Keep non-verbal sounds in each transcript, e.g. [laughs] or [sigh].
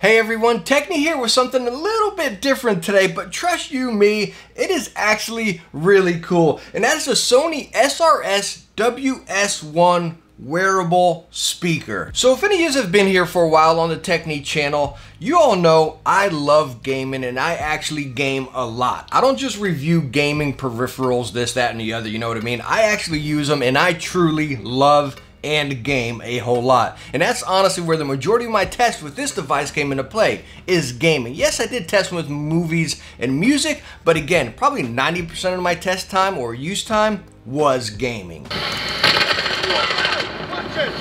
Hey everyone, Techne here with something a little bit different today, but trust you me, it is actually really cool. And that is a Sony SRS WS1 wearable speaker. So if any of you have been here for a while on the Techne channel, you all know I love gaming and I actually game a lot. I don't just review gaming peripherals, this, that, and the other, you know what I mean? I actually use them and I truly love and game a whole lot. And that's honestly where the majority of my tests with this device came into play, is gaming. Yes, I did test with movies and music, but again, probably 90% of my test time or use time was gaming.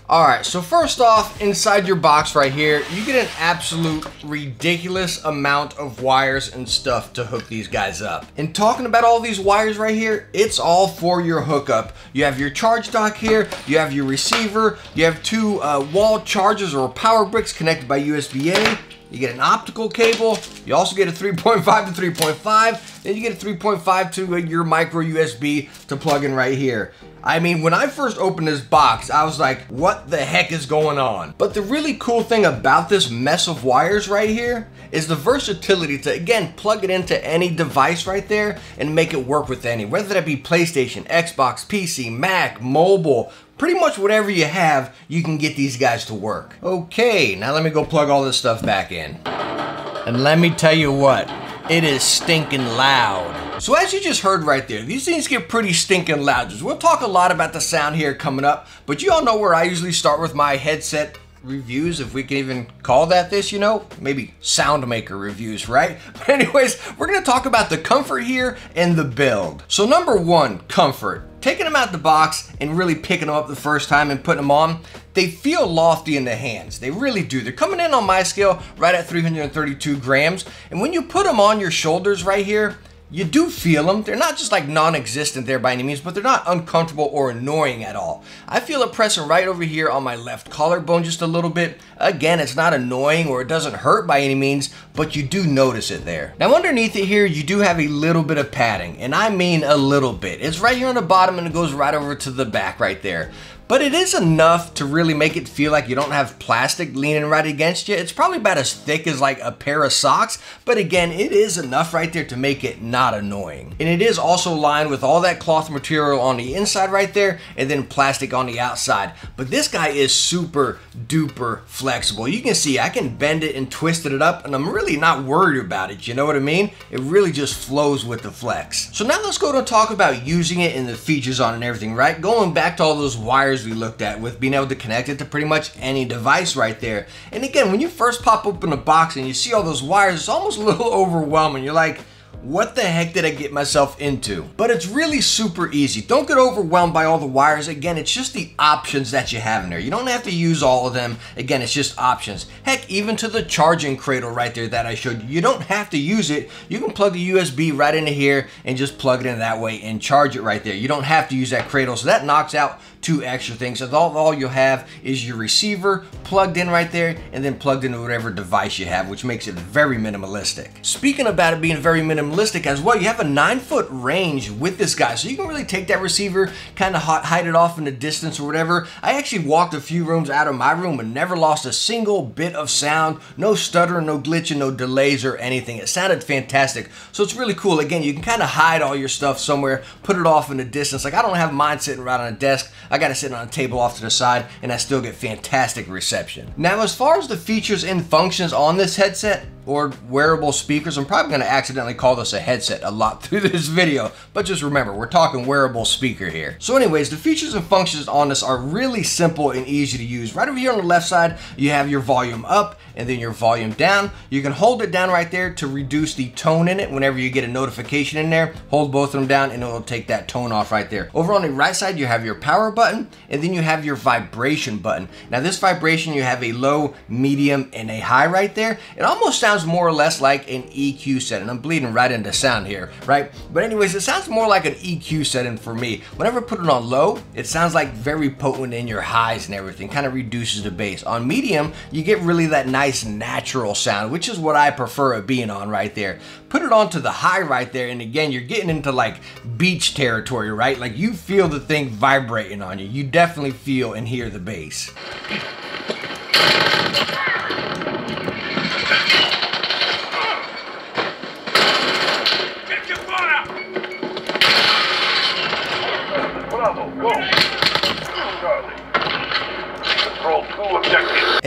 Alright, so first off, inside your box right here, you get an absolute ridiculous amount of wires and stuff to hook these guys up. And talking about all these wires right here, it's all for your hookup. You have your charge dock here, you have your receiver, you have two uh, wall chargers or power bricks connected by USB-A, you get an optical cable, you also get a 3.5 to 3.5, then you get a 3.5 to your micro USB to plug in right here. I mean, when I first opened this box, I was like, what the heck is going on? But the really cool thing about this mess of wires right here is the versatility to, again, plug it into any device right there and make it work with any, whether that be PlayStation, Xbox, PC, Mac, mobile, pretty much whatever you have, you can get these guys to work. Okay, now let me go plug all this stuff back in. And let me tell you what, it is stinking loud. So as you just heard right there, these things get pretty stinking loud. We'll talk a lot about the sound here coming up, but you all know where I usually start with my headset reviews, if we can even call that this, you know, maybe Soundmaker reviews, right? [laughs] But anyways, we're gonna talk about the comfort here and the build. So number one, comfort. Taking them out the box and really picking them up the first time and putting them on, they feel lofty in the hands. They really do. They're coming in on my scale right at 332 grams. And when you put them on your shoulders right here, you do feel them. They're not just like non-existent there by any means, but they're not uncomfortable or annoying at all. I feel it pressing right over here on my left collarbone just a little bit. Again, it's not annoying or it doesn't hurt by any means, but you do notice it there. Now underneath it here, you do have a little bit of padding, and I mean a little bit. It's right here on the bottom and it goes right over to the back right there but it is enough to really make it feel like you don't have plastic leaning right against you. It's probably about as thick as like a pair of socks, but again, it is enough right there to make it not annoying. And it is also lined with all that cloth material on the inside right there and then plastic on the outside. But this guy is super duper flexible. You can see I can bend it and twist it up and I'm really not worried about it, you know what I mean? It really just flows with the flex. So now let's go to talk about using it and the features on and everything, right? Going back to all those wires we looked at with being able to connect it to pretty much any device right there. And again, when you first pop open a box and you see all those wires, it's almost a little [laughs] overwhelming. You're like, what the heck did I get myself into? But it's really super easy. Don't get overwhelmed by all the wires. Again, it's just the options that you have in there. You don't have to use all of them. Again, it's just options. Heck, even to the charging cradle right there that I showed you, you don't have to use it. You can plug the USB right into here and just plug it in that way and charge it right there. You don't have to use that cradle. So that knocks out two extra things. So all, all you'll have is your receiver plugged in right there and then plugged into whatever device you have, which makes it very minimalistic. Speaking about it being very minimalistic as well, you have a nine foot range with this guy. So you can really take that receiver, kind of hide it off in the distance or whatever. I actually walked a few rooms out of my room and never lost a single bit of sound. No stuttering, no glitching, no delays or anything. It sounded fantastic. So it's really cool. Again, you can kind of hide all your stuff somewhere, put it off in the distance. Like I don't have mine sitting right on a desk. I gotta sit on a table off to the side and I still get fantastic reception. Now as far as the features and functions on this headset, or wearable speakers. I'm probably going to accidentally call this a headset a lot [laughs] through this video, but just remember, we're talking wearable speaker here. So anyways, the features and functions on this are really simple and easy to use. Right over here on the left side, you have your volume up and then your volume down. You can hold it down right there to reduce the tone in it whenever you get a notification in there. Hold both of them down and it will take that tone off right there. Over on the right side, you have your power button and then you have your vibration button. Now this vibration, you have a low, medium, and a high right there. It almost sounds sounds more or less like an EQ setting. I'm bleeding right into sound here, right? But anyways, it sounds more like an EQ setting for me. Whenever I put it on low, it sounds like very potent in your highs and everything, kind of reduces the bass. On medium, you get really that nice natural sound, which is what I prefer it being on right there. Put it on to the high right there, and again, you're getting into like beach territory, right? Like you feel the thing vibrating on you. You definitely feel and hear the bass.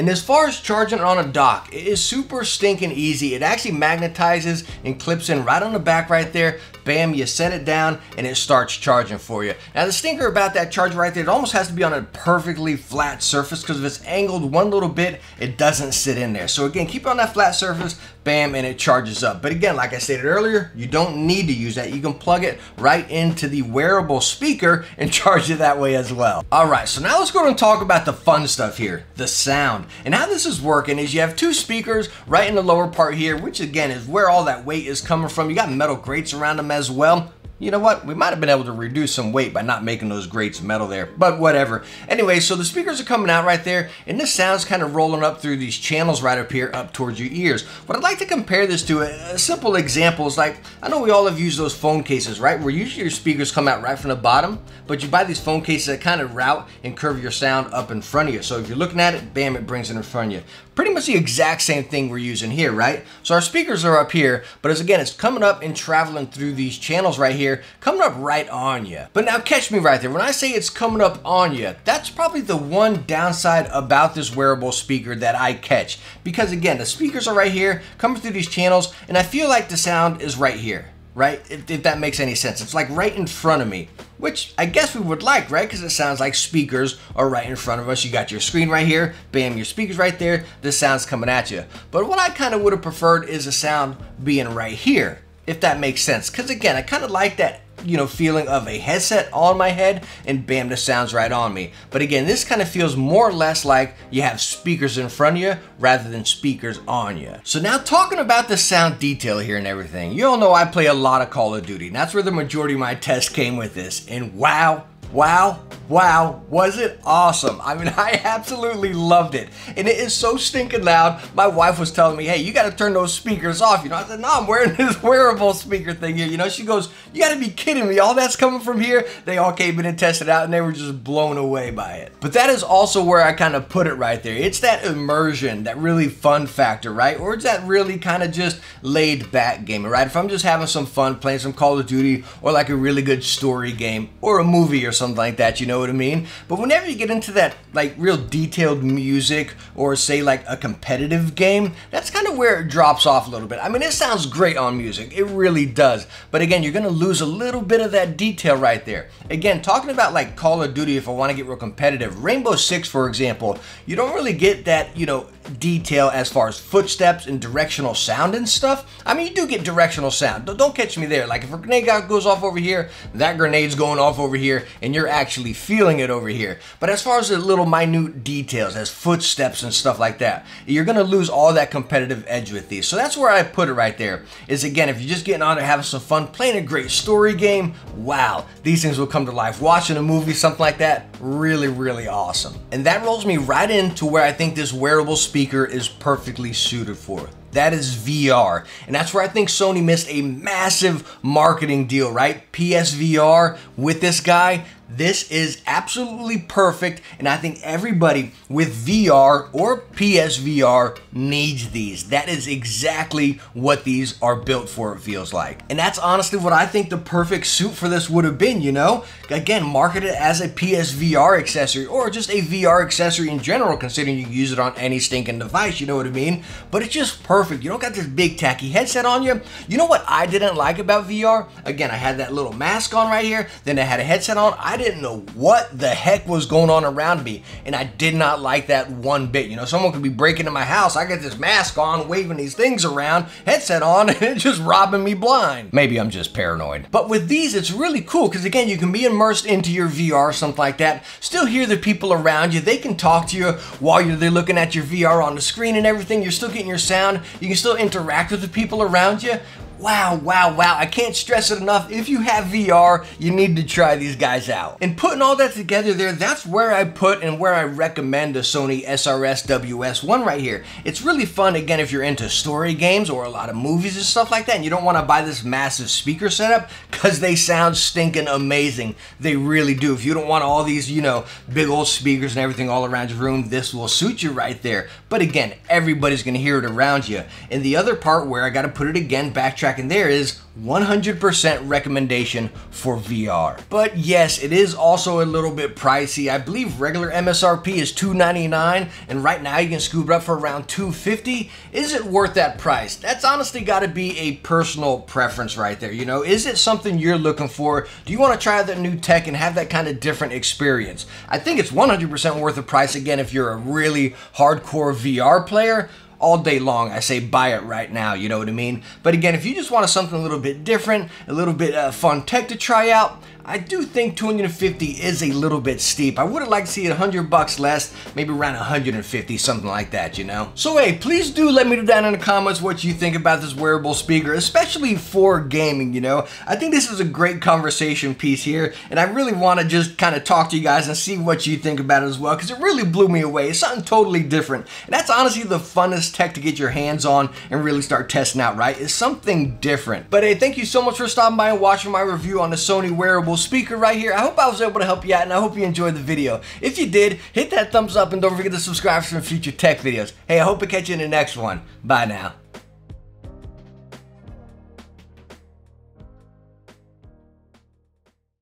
And as far as charging it on a dock, it is super stinking easy. It actually magnetizes and clips in right on the back right there. Bam, you set it down and it starts charging for you. Now the stinker about that charger right there, it almost has to be on a perfectly flat surface because if it's angled one little bit, it doesn't sit in there. So again, keep it on that flat surface, bam, and it charges up. But again, like I stated earlier, you don't need to use that. You can plug it right into the wearable speaker and [laughs] charge it that way as well. All right, so now let's go and talk about the fun stuff here, the sound. And how this is working is you have two speakers right in the lower part here, which again is where all that weight is coming from. You got metal grates around them as well you know what? We might have been able to reduce some weight by not making those grates metal there, but whatever. Anyway, so the speakers are coming out right there, and this sound's kind of rolling up through these channels right up here, up towards your ears. What I'd like to compare this to, a, a simple example is like, I know we all have used those phone cases, right? Where usually your speakers come out right from the bottom, but you buy these phone cases that kind of route and curve your sound up in front of you. So if you're looking at it, bam, it brings it in front of you. Pretty much the exact same thing we're using here, right? So our speakers are up here, but as again, it's coming up and traveling through these channels right here, coming up right on you. But now catch me right there. When I say it's coming up on you, that's probably the one downside about this wearable speaker that I catch. Because again, the speakers are right here, coming through these channels, and I feel like the sound is right here right? If, if, that makes any sense. It's like right in front of me, which I guess we would like, right? Because it sounds like speakers are right in front of us. You got your screen right here, bam, your speakers right there, the sound's coming at you. But what I kind of would have preferred is a sound being right here, if that makes sense. Because again, I kind of like that you know, feeling of a headset on my head and bam, the sound's right on me. But again, this kind of feels more or less like you have speakers in front of you rather than speakers on you. So now talking about the sound detail here and everything, you all know I play a lot of Call of Duty and that's where the majority of my tests came with this. And wow, wow, wow, was it awesome. I mean, [laughs] I absolutely loved it. And it is so stinking loud. My wife was telling me, hey, you got to turn those speakers off. You know, I said, no, I'm wearing [laughs] this wearable speaker thing here. You know, she goes, you got to be kidding me. All that's coming from here. They all came in and tested out and they were just blown away by it. But that is also where I kind of put it right there. It's that immersion, that really fun factor, right? Or it's that really kind of just laid back game, right? If I'm just having some fun playing some Call of Duty or like a really good story game or a movie or something like that, you know what I mean? But whenever you get into that like real detailed music or say like a competitive game, that's kind of where it drops off a little bit. I mean, it sounds great on music, it really does. But again, you're gonna lose a little bit of that detail right there. Again, talking about like Call of Duty, if I wanna get real competitive, Rainbow Six, for example, you don't really get that, you know, detail as far as footsteps and directional sound and stuff. I mean, you do get directional sound. Don't catch me there. Like if a grenade goes off over here, that grenade's going off over here, and you're actually feeling it over here. But as far as the little minute details, as footsteps and stuff like that, you're gonna lose all that competitive edge with these. So that's where I put it right there. Is again, if you're just getting on there having some fun, playing a great story game, wow, these things will come to life. Watching a movie, something like that, really, really awesome. And that rolls me right into where I think this wearable speaker is perfectly suited for. That is VR. And that's where I think Sony missed a massive marketing deal, right? PSVR with this guy. This is absolutely perfect, and I think everybody with VR or PSVR needs these. That is exactly what these are built for, it feels like. And that's honestly what I think the perfect suit for this would have been, you know? Again, market it as a PSVR accessory or just a VR accessory in general, considering you use it on any stinking device, you know what I mean? But it's just perfect. You don't got this big tacky headset on you. You know what I didn't like about VR? Again, I had that little mask on right here, then I had a headset on. I didn't know what the heck was going on around me, and I did not like that one bit. You know, someone could be breaking in my house, I got this mask on, waving these things around, headset on, [laughs] and just robbing me blind. Maybe I'm just paranoid. But with these, it's really cool, because again, you can be immersed into your VR, something like that, still hear the people around you, they can talk to you while you're there looking at your VR on the screen and everything, you're still getting your sound, you can still interact with the people around you, Wow, wow, wow. I can't stress it enough. If you have VR, you need to try these guys out. And putting all that together there, that's where I put and where I recommend the Sony SRS WS1 right here. It's really fun, again, if you're into story games or a lot of movies and stuff like that, and you don't want to buy this massive speaker setup, because they sound stinking amazing. They really do. If you don't want all these, you know, big old speakers and everything all around your room, this will suit you right there. But again, everybody's going to hear it around you. And the other part where I got to put it again, backtrack tracking there is 100% recommendation for VR. But yes, it is also a little bit pricey. I believe regular MSRP is 299 and right now you can scoop it up for around 250. Is it worth that price? That's honestly got to be a personal preference right there. You know, is it something you're looking for? Do you want to try that new tech and have that kind of different experience? I think it's 100% worth the price again if you're a really hardcore VR player all day long. I say buy it right now, you know what I mean? But again, if you just want something a little bit different, a little bit uh, fun tech to try out, I do think 250 is a little bit steep. I would have liked to see it 100 bucks less, maybe around 150, something like that, you know? So hey, please do let me know down in the comments what you think about this wearable speaker, especially for gaming, you know? I think this is a great conversation piece here, and I really want to just kind of talk to you guys and see what you think about it as well, because it really blew me away. It's something totally different, and that's honestly the funnest tech to get your hands on and really start testing out, right? It's something different. But hey, thank you so much for stopping by and watching my review on the Sony wearable speaker right here. I hope I was able to help you out and I hope you enjoyed the video. If you did, hit that thumbs up and don't forget to subscribe for future tech videos. Hey, I hope to catch you in the next one. Bye now.